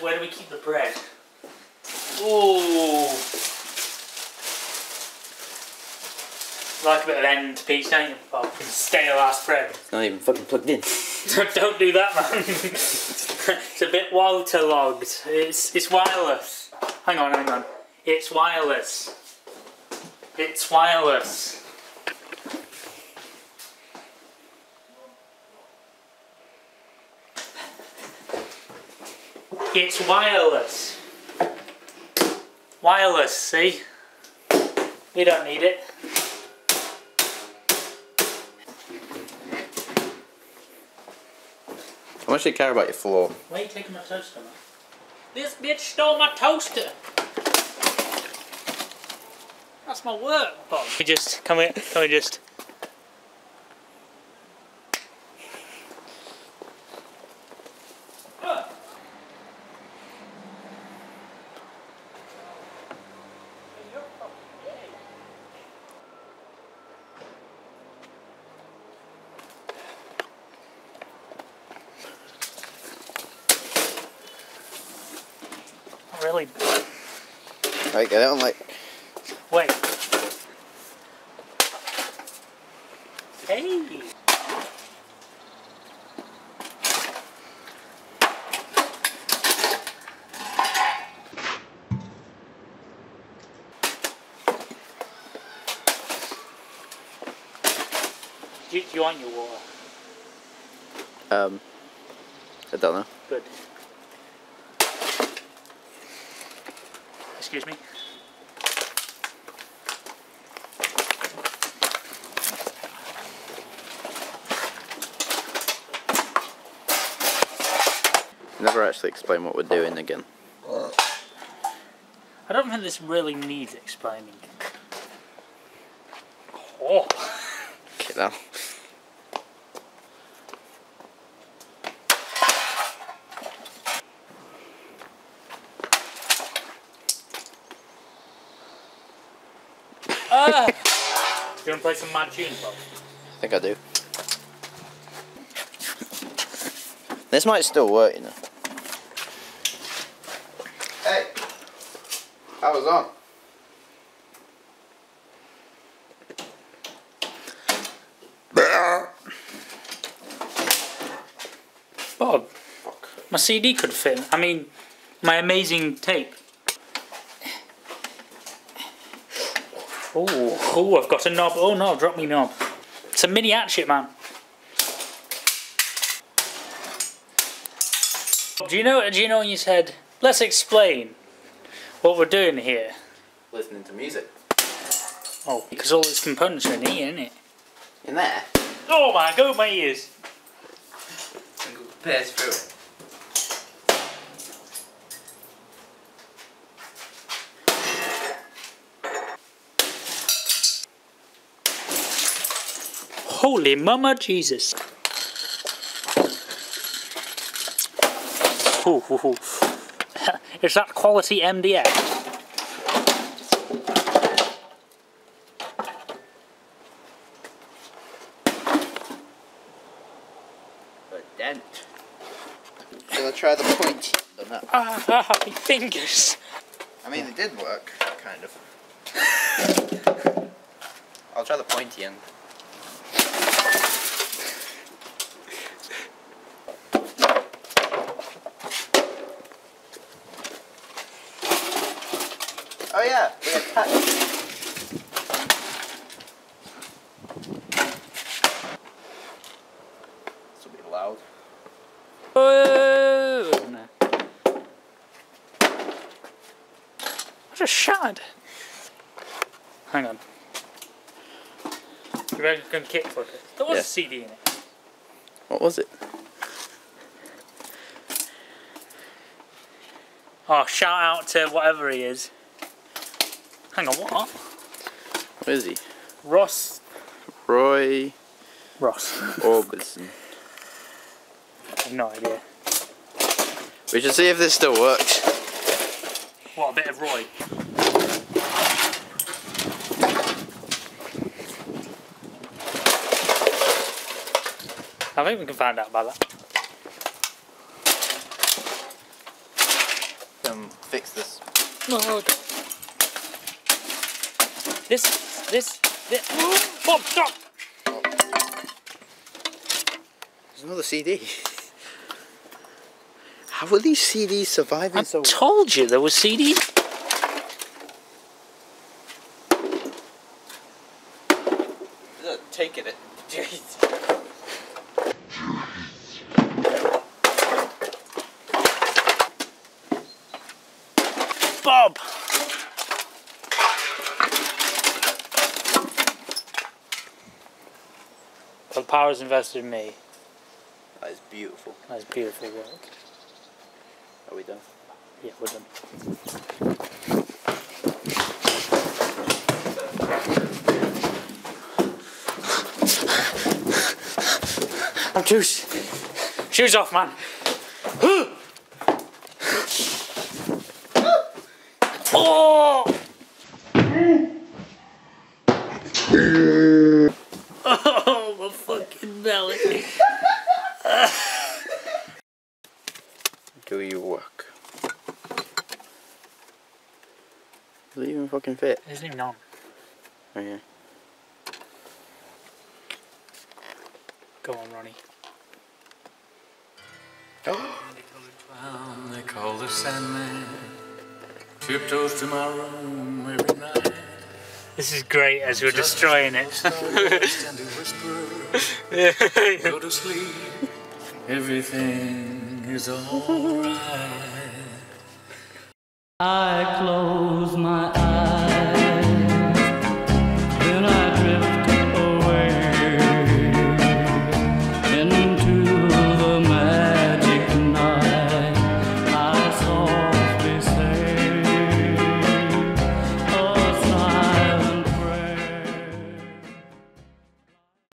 Where do we keep the bread? Ooh. Like a bit of end piece, don't you? Bob? Stale ass bread. It's not even fucking plugged in. Don't do that, man. it's a bit waterlogged. It's it's wireless. Hang on, hang on. It's wireless. It's wireless. It's wireless. Wireless, see? We don't need it. How much do you care about your floor? Why are you taking my toaster, man? This bitch stole my toaster! That's my work, Bob. Can we just, can we, can we just... Really? Right, get it on like. Wait. Hey! Do you, do you want your water? Um. I don't know. Good. Excuse me. Never actually explain what we're doing again. I don't think this really needs explaining. Oh, Okay, now. You want to play some mad tunes, Bob? I think I do. This might still work, you know. Hey! I was on. Bob, my CD could fit. I mean, my amazing tape. Oh, oh, I've got a knob. Oh no, drop me knob. It's a mini hatchet, man. Do you know? Do you know when you said, "Let's explain what we're doing here"? Listening to music. Oh, because all its components are in here, isn't it? In there? Oh my god, my ears! Pierce through it. Holy mama Jesus! Ooh, ooh, ooh. Is that quality MDF? A dent. Shall I try the pointy on that? Ah, ah, my fingers! I mean, it did work, kind of. I'll try the pointy end. Oh yeah, we attached. This will be loud. Oh, no. I just shattered. Hang on. You ready to kickflip it? There was Yeah. a CD in it. What was it? Oh, shout out to whatever he is. Hang on, what? What is he? Ross. Roy Ross. Orbison. I have no idea. We should see if this still works. What, a bit of Roy? I think we can find out about that. fix this. This, this, this. Bob, stop! There's another CD. How are these CDs surviving I so well? told you there was CD. Taking it. Bob! Well, the power's invested in me. That is beautiful. That's beautiful work. Are we done? Yeah, we're done. I'm shoes. Shoes off, man. oh, my fucking belly. Do your work. Does it even fucking fit? Isn't even on. Oh yeah. Go on, Ronnie. They call the Sandman. Tiptoes to my room every night. This is great as we're destroying it. and go to sleep. Everything is alright. I close my eyes.